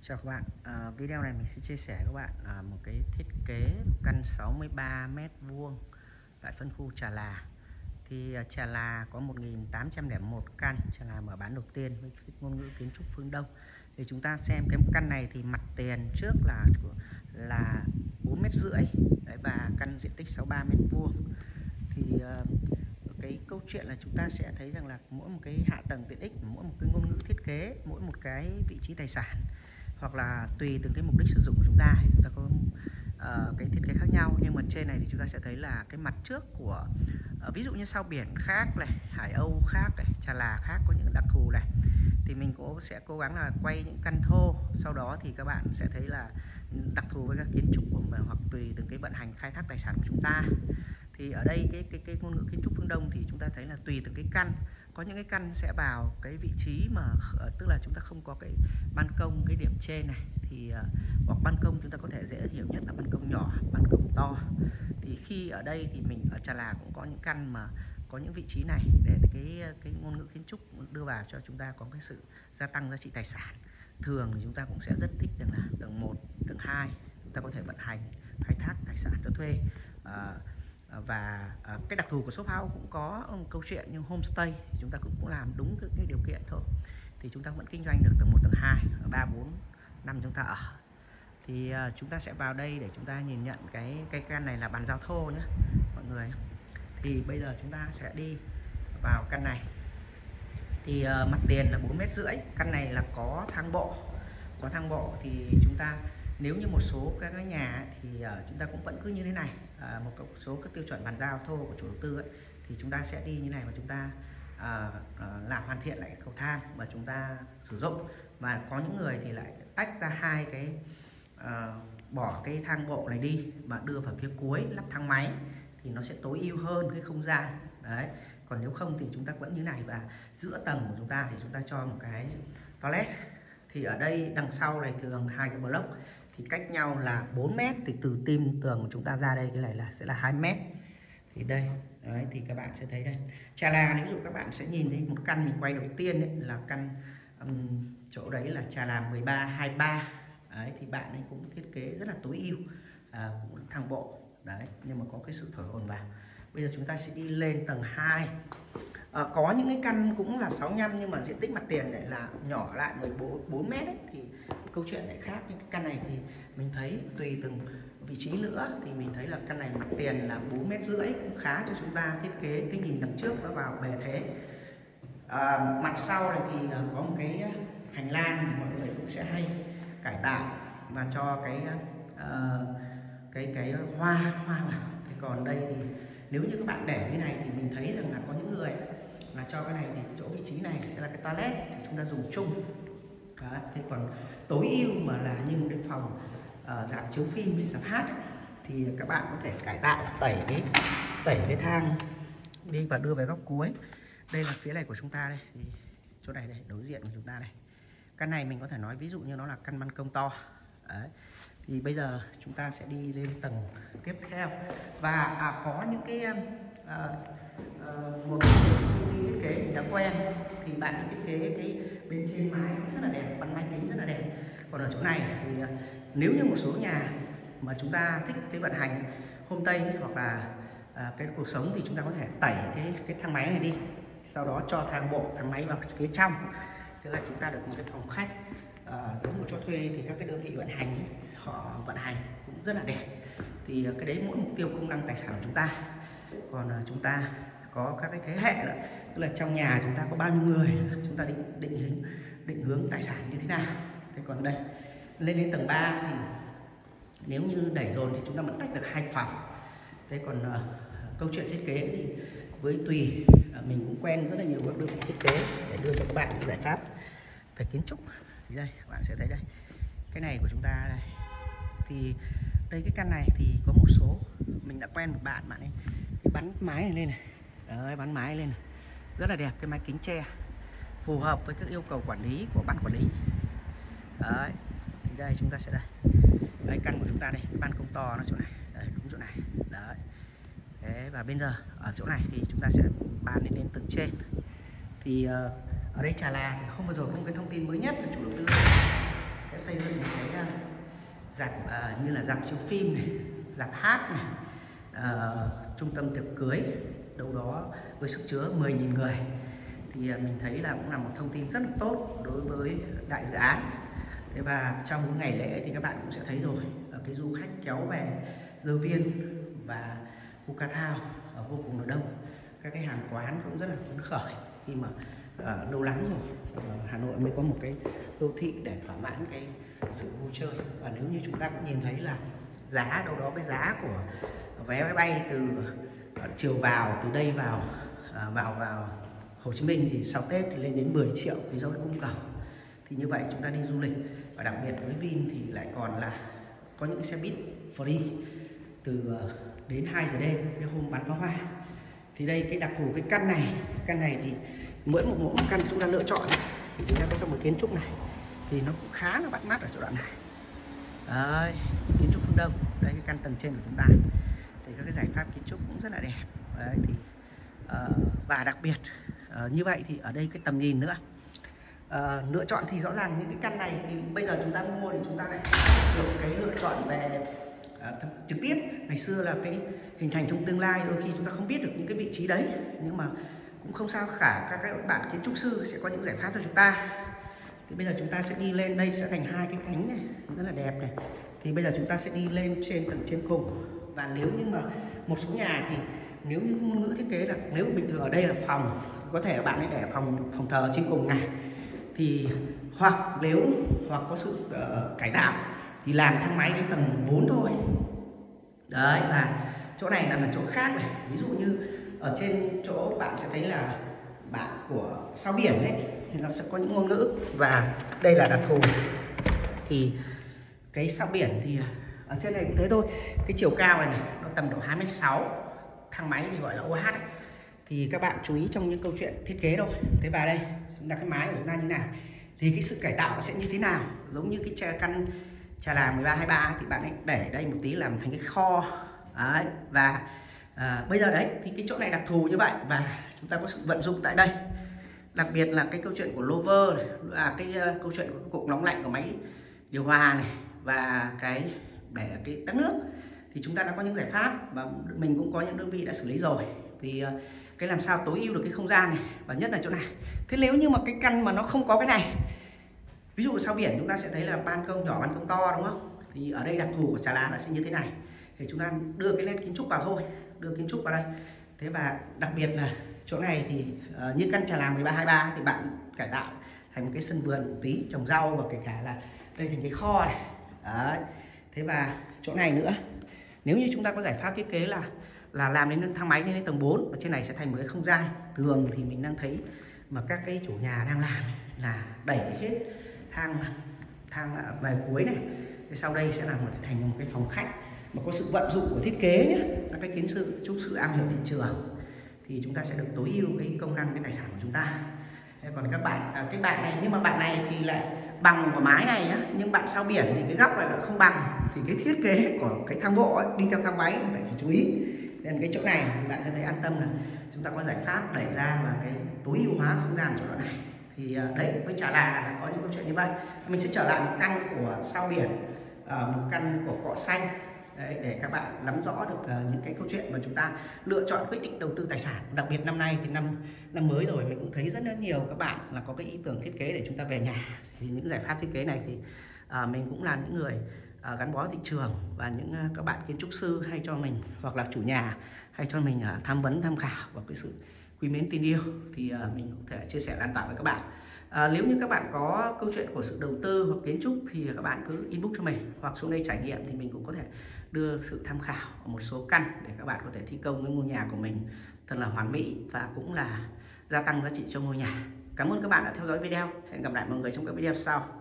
Chào các bạn, à, video này mình sẽ chia sẻ các bạn à, một cái thiết kế một căn 63 mét vuông tại phân khu Trà Là. Thì à, Trà Là có 1.801 căn, Trà Là mở bán đầu tiên với ngôn ngữ kiến trúc phương Đông. Thì chúng ta xem cái căn này thì mặt tiền trước là là 4 mét rưỡi và căn diện tích 63 mét vuông. Thì à, cái câu chuyện là chúng ta sẽ thấy rằng là mỗi một cái hạ tầng tiện ích, mỗi một cái ngôn ngữ thiết kế, mỗi một cái vị trí tài sản hoặc là tùy từng cái mục đích sử dụng của chúng ta thì chúng ta có uh, cái thiết kế khác nhau. Nhưng mà trên này thì chúng ta sẽ thấy là cái mặt trước của uh, ví dụ như sao biển khác này hải âu khác này trà là khác có những đặc thù này thì mình cũng sẽ cố gắng là quay những căn thô. Sau đó thì các bạn sẽ thấy là đặc thù với các kiến trúc của mình hoặc tùy từng cái vận hành khai thác tài sản của chúng ta. Thì ở đây cái cái cái ngôn ngữ kiến trúc phương Đông thì chúng ta thấy là tùy từng cái căn có những cái căn sẽ vào cái vị trí mà ờ, tức là chúng ta không có cái ban công cái điểm trên này. Thì ờ, hoặc ban công chúng ta có thể dễ hiểu nhất là ban công nhỏ ban công to. Thì khi ở đây thì mình ở Trà Là cũng có những căn mà có những vị trí này để cái ờ, cái ngôn ngữ kiến trúc đưa vào cho chúng ta có cái sự gia tăng giá trị tài sản. Thường thì chúng ta cũng sẽ rất thích rằng là tầng 1 tầng 2 chúng ta có thể vận hành khai thác tài sản cho thuê. À, và ờ, cái đặc thù của shop house cũng có ừ, câu chuyện nhưng homestay chúng ta cũng, cũng làm đúng cái, cái điều kiện thôi. Thì chúng ta vẫn kinh doanh được tầng 1 tầng 2 3 4 năm chúng ta ở. Thì ờ, chúng ta sẽ vào đây để chúng ta nhìn nhận cái cây căn này là bàn giao thô nhé mọi người. Thì bây giờ chúng ta sẽ đi vào căn này. Thì uh, mặt tiền là 4 mét rưỡi căn này là có thang bộ. Có thang bộ thì chúng ta nếu như một số các cái nhà thì ờ, chúng ta cũng vẫn cứ như thế này ờ, một số các tiêu chuẩn bàn giao thô của chủ đầu tư ấy, thì chúng ta sẽ đi như này mà chúng ta ờ, làm hoàn thiện lại cầu thang mà chúng ta sử dụng. Và có những người thì lại tách ra hai cái bỏ cái thang bộ này đi và đưa vào phía cuối lắp thang máy thì nó sẽ tối ưu hơn cái không gian. Đấy còn nếu không thì chúng ta vẫn như này và giữa tầng của chúng ta thì chúng ta cho một cái toilet. Thì ở đây đằng sau này thường hai cái block thì cách nhau là 4 mét thì từ tim tường của chúng ta ra đây cái này là sẽ là 2 mét. Thì đây đấy, thì các bạn sẽ thấy đây. Trà là ví dụ các bạn sẽ nhìn thấy một căn mình quay đầu tiên ấy, là căn um, chỗ đấy là trà là 13 23 đấy, thì bạn ấy cũng thiết kế rất là tối ưu à, cũng thang bộ. Đấy nhưng mà có cái sự thổi hồn vào. Bây giờ chúng ta sẽ đi lên tầng 2 à, ờ, có những cái căn cũng là 65 nhưng mà diện tích mặt tiền lại là nhỏ lại 14 4 mét ấy, thì câu chuyện lại khác. Nhưng căn này thì mình thấy tùy từng vị trí nữa thì mình thấy là căn này mặt tiền là 4 mét rưỡi cũng khá cho chúng ta thiết kế cái nhìn đằng trước nó vào bề thế. À, mặt sau này thì à, có một cái hành lang mọi người cũng sẽ hay cải tạo và cho cái uh, cái cái hoa hoa vào. Thì còn đây thì nếu như các bạn để như này thì mình thấy rằng là có những người là cho cái này thì chỗ vị trí này sẽ là cái toilet thì chúng ta dùng chung. Đó, thế còn tối ưu mà là như một cái phòng ờ, uh, giảm chiếu phim hay giảm hát thì các bạn có thể cải tạo tẩy cái tẩy cái thang đi và đưa về góc cuối. Đây là phía này của chúng ta đây. Thì chỗ này đây đối diện của chúng ta đây. Căn này mình có thể nói ví dụ như nó là căn ban công to. Đấy. thì bây giờ chúng ta sẽ đi lên tầng tiếp theo. Và à, có những cái à, à, một thiết kế mình đã quen. Thì bạn thiết kế cái bên trên mái rất là đẹp bắn máy kính rất là đẹp. Còn ở chỗ này thì à, nếu như một số nhà mà chúng ta thích cái vận hành hôm tây hoặc là à, cái cuộc sống thì chúng ta có thể tẩy cái cái thang máy này đi sau đó cho thang bộ thang máy vào phía trong. Thế là chúng ta được một cái phòng khách à, nếu mà cho thuê thì các cái đơn vị vận hành họ vận hành cũng rất là đẹp. Thì à, cái đấy mỗi mục tiêu công năng tài sản của chúng ta. Còn à, chúng ta có các cái thế hệ nữa tức là trong nhà chúng ta có bao nhiêu người? Chúng ta định định hình định hướng tài sản như thế nào? Thế còn đây lên đến tầng 3 thì nếu như đẩy dồn thì chúng ta vẫn tách được hai phòng. Thế còn uh, câu chuyện thiết kế thì với tùy uh, mình cũng quen rất là nhiều các đơn vị thiết kế để đưa cho các bạn giải pháp về kiến trúc. Thì đây các bạn sẽ thấy đây. Cái này của chúng ta đây. Thì đây cái căn này thì có một số mình đã quen một bạn bạn ấy cái bắn mái này lên này. Đấy bắn mái lên này rất là đẹp cái máy kính tre. Phù hợp với các yêu cầu quản lý của ban quản lý. Đấy thì đây chúng ta sẽ đây. Đây căn của chúng ta đây cái ban công to nó chỗ này. Đấy đúng chỗ này. Đấy. Thế và bây giờ ở chỗ này thì chúng ta sẽ bàn lên đến tầng trên. Thì uh, ở đây trà là thì không bao giờ không cái thông tin mới nhất là chủ đầu tư sẽ xây dựng ờ, dạp uh, như là dạp chiếu phim này dạp hát này uh, trung tâm tiệc cưới đâu đó với sức chứa 10.000 người. Thì à, mình thấy là cũng là một thông tin rất là tốt đối với đại dự án. Thế và trong những ngày lễ thì các bạn cũng sẽ thấy rồi à, cái du khách kéo về dơ viên và Bukatao Thao ở vô cùng là đông. Các cái hàng quán cũng rất là phấn khởi khi mà uh, lâu lắm rồi Hà Nội mới có một cái đô thị để thỏa mãn cái sự vui chơi. Và nếu như chúng ta cũng nhìn thấy là giá đâu đó cái giá của vé máy bay từ chiều vào từ đây vào à, vào vào Hồ Chí Minh thì sau Tết thì lên đến 10 triệu vì do cung cầu thì như vậy chúng ta đi du lịch và đặc biệt với Vin thì lại còn là có những xe buýt free từ à, đến 2 giờ đêm cái hôm bắn pháo hoa. Thì đây cái đặc thù cái căn này căn này thì mỗi một mỗi một căn chúng ta lựa chọn thì chúng ta có xong một kiến trúc này thì nó cũng khá là bắt mắt ở chỗ đoạn này. Đấy kiến trúc phương đông đây cái căn tầng trên của chúng ta thì các cái giải pháp kiến trúc cũng rất là đẹp. Đấy, thì uh, và đặc biệt uh, như vậy thì ở đây cái tầm nhìn nữa. Uh, lựa chọn thì rõ ràng những cái căn này thì bây giờ chúng ta mua thì chúng ta lại được cái lựa chọn về uh, trực tiếp. Ngày xưa là cái hình thành trong tương lai đôi khi chúng ta không biết được những cái vị trí đấy nhưng mà cũng không sao cả. Các các bạn kiến trúc sư sẽ có những giải pháp cho chúng ta. Thì bây giờ chúng ta sẽ đi lên đây sẽ thành hai cái cánh này rất là đẹp này. Thì bây giờ chúng ta sẽ đi lên trên tầng trên cùng và nếu như mà một số nhà thì nếu như ngôn ngữ thiết kế là nếu bình thường ở đây là phòng có thể bạn ấy để phòng phòng thờ trên cùng này. Thì hoặc nếu hoặc có sự uh, cải tạo thì làm thang máy đến tầng 4 thôi. Đấy và chỗ này là một chỗ khác này. Ví dụ như ở trên chỗ bạn sẽ thấy là bạn của sao biển ấy thì nó sẽ có những ngôn ngữ. Và đây là đặc thù. Thì cái sao biển thì ở trên này cũng thế thôi. Cái chiều cao này, này nó tầm độ 2m6 thang máy thì gọi là OH ấy. thì các bạn chú ý trong những câu chuyện thiết kế thôi. Thế vào đây chúng ta cái máy của chúng ta như nào? Thì cái sự cải tạo nó sẽ như thế nào? Giống như cái căn trà là 13 23 thì bạn ấy để đây một tí làm thành cái kho. Đấy. và à, bây giờ đấy thì cái chỗ này đặc thù như vậy và chúng ta có sự vận dụng tại đây. Đặc biệt là cái câu chuyện của lover này, là cái uh, câu chuyện của cục nóng lạnh của máy điều hòa này và cái để cái đất nước. Thì chúng ta đã có những giải pháp và mình cũng có những đơn vị đã xử lý rồi. Thì ờ, cái làm sao tối ưu được cái không gian này và nhất là chỗ này. Thế nếu như mà cái căn mà nó không có cái này ví dụ sau biển chúng ta sẽ thấy là ban công nhỏ ban công to đúng không? Thì ở đây đặc thù của trà lá nó sẽ như thế này. Thì chúng ta đưa cái nét kiến trúc vào thôi đưa kiến trúc vào đây. Thế và đặc biệt là chỗ này thì uh, như căn trà lá 1323 thì bạn cải tạo thành một cái sân vườn một tí trồng rau và kể cả là đây thành cái kho này. Đấy thế và chỗ này nữa. Nếu như chúng ta có giải pháp thiết kế là là làm đến thang máy lên đến tầng 4 và trên này sẽ thành một cái không gian thường thì mình đang thấy mà các cái chủ nhà đang làm là đẩy hết thang thang à, về cuối này. Thế sau đây sẽ là một thành một cái phòng khách mà có sự vận dụng của thiết kế nhé các cái kiến sự trúc sự am hiểu thị trường. Thì chúng ta sẽ được tối ưu cái công năng cái tài sản của chúng ta. Còn các bạn à, cái bạn này nhưng mà bạn này thì lại bằng của mái này nhá nhưng bạn sau biển thì cái góc này lại không bằng thì cái thiết kế của cái thang bộ ấy, đi theo thang máy phải phải chú ý. Nên cái chỗ này thì bạn sẽ thấy an tâm là chúng ta có giải pháp đẩy ra và cái tối ưu hóa không gian chỗ đoạn này. Thì à, đấy với trả là có những câu chuyện như vậy. Mình sẽ trở lại một căn của sao biển à, một căn của cọ xanh. Đấy, để các bạn nắm rõ được uh, những cái câu chuyện mà chúng ta lựa chọn quyết định đầu tư tài sản. Đặc biệt năm nay thì năm năm mới rồi mình cũng thấy rất là nhiều các bạn là có cái ý tưởng thiết kế để chúng ta về nhà. Thì những giải pháp thiết kế này thì uh, mình cũng là những người À, gắn bó thị trường và những à, các bạn kiến trúc sư hay cho mình hoặc là chủ nhà hay cho mình à, tham vấn tham khảo và cái sự quý mến tin yêu thì mình có thể chia sẻ lan tỏa với các bạn À, nếu như các bạn có câu chuyện của sự đầu tư hoặc kiến trúc thì các bạn cứ inbox cho mình hoặc xuống đây trải nghiệm thì mình cũng có thể đưa sự tham khảo ở một số căn để các bạn có thể thi công cái ngôi nhà của mình thật là hoàn mỹ và cũng là gia tăng giá trị cho ngôi nhà. Cảm ơn các bạn đã theo dõi video. Hẹn gặp lại mọi người trong các video sau.